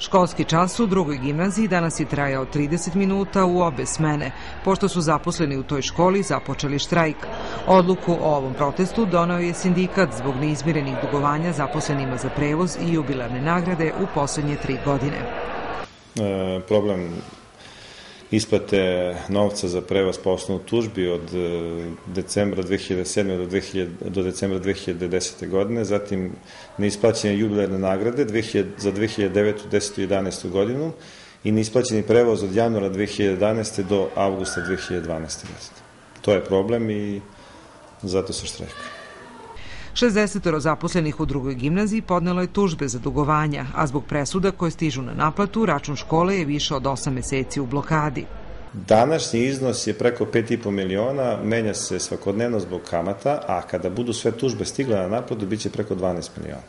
Školski čas u drugoj gimnaziji danas je trajao 30 minuta u obe smene, pošto su zaposleni u toj školi započeli štrajk. Odluku o ovom protestu donao je sindikat zbog neizmirenih dugovanja zaposlenima za prevoz i jubilarne nagrade u poslednje tri godine. E, problem isplate novca za prevoz po osnovu tužbi od e, decembra 2007. do, 2000, do decembra 2010. godine, zatim neisplaćene jubilarne nagrade 2000, za 2009. 10. i 11. godinu i neisplaćeni prevoz od januara 2011. do avgusta 2012. godine. To je problem i zato se štrajka. 60 zaposlenih u drugoj gimnaziji podnelo je tužbe za dugovanja, a zbog presuda koje stižu na naplatu, račun škole je više od 8 meseci u blokadi. Današnji iznos je preko 5,5 miliona, menja se svakodnevno zbog kamata, a kada budu sve tužbe stigle na naplatu, bit će preko 12 miliona.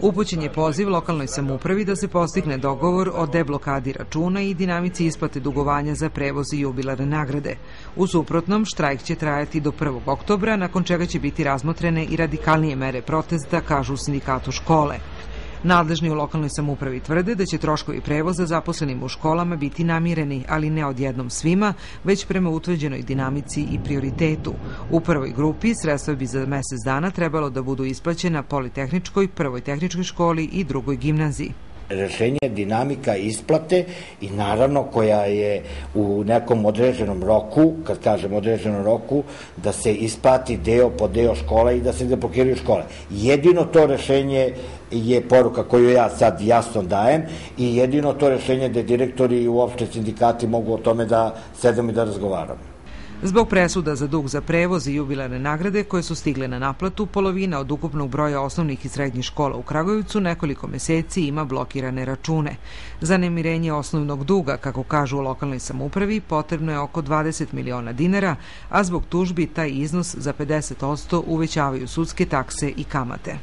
Upućen je poziv lokalnoj samupravi da se postigne dogovor o deblokadi računa i dinamici isplate dugovanja za prevoz i jubilarne nagrade. U suprotnom, štrajk će trajati do 1. oktobra, nakon čega će biti razmotrene i radikalnije mere protesta, kažu u sindikatu škole. Nadležni u lokalnoj samupravi tvrde da će troškovi prevoza zaposlenim u školama biti namireni, ali ne odjednom svima, već prema utvrđenoj dinamici i prioritetu. U prvoj grupi sredstva bi za mesec dana trebalo da budu isplaćena Politehničkoj, Prvoj tehničkoj školi i drugoj gimnaziji rešenje dinamika isplate i naravno koja je u nekom određenom roku, kad kažem određenom roku, da se isplati deo po deo škola i da se deblokiraju škole. Jedino to rešenje je poruka koju ja sad jasno dajem i jedino to rešenje da direktori i uopšte sindikati mogu o tome da sedemo i da razgovaramo. Zbog presuda za dug za prevoz i jubilarne nagrade koje su stigle na naplatu, polovina od ukupnog broja osnovnih i srednjih škola u Kragujevcu nekoliko meseci ima blokirane račune. Za nemirenje osnovnog duga, kako kažu u lokalnoj samupravi, potrebno je oko 20 miliona dinara, a zbog tužbi taj iznos za 50% uvećavaju sudske takse i kamate.